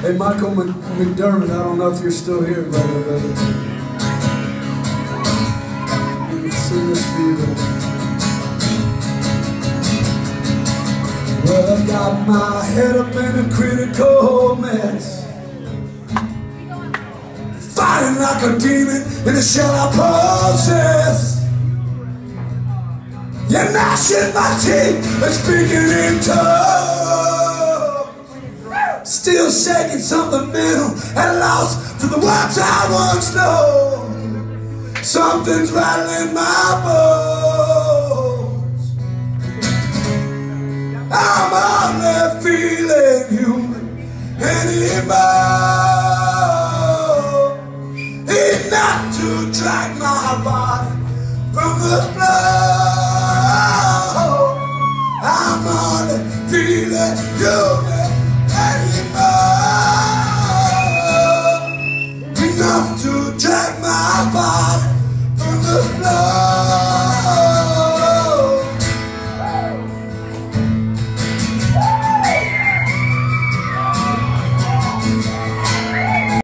Hey, Michael McDermott, I don't know if you're still here, brother, brother. Sing this for you, Well, I got my head up in a critical mess. Fighting like a demon in a shell I possess. You're gnashing my teeth and speaking in tongues. Still shaking something mental and lost to the words I once know. Something's rattling my bones. I'm only feeling human anymore. Enough to drag my body from the floor. I'm only feeling human Enough to drag my body.